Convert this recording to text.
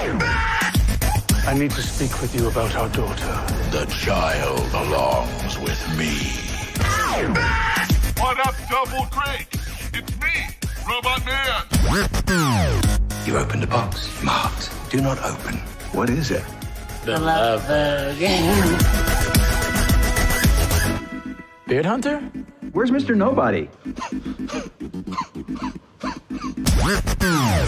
I need to speak with you about our daughter. The child belongs with me. What up, Double Creek? It's me, Robot Man. You opened a box. Marked. Do not open. What is it? The love bug. Beard Hunter? Where's Mr. Nobody?